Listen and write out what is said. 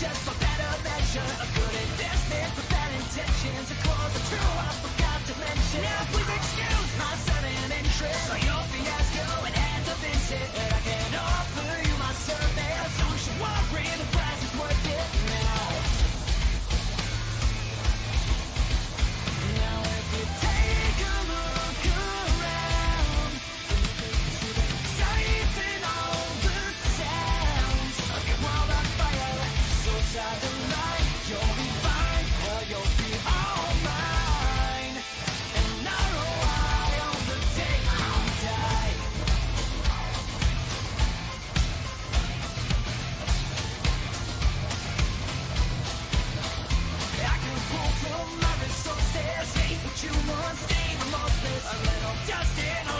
just what you want, stay the most, a little dust in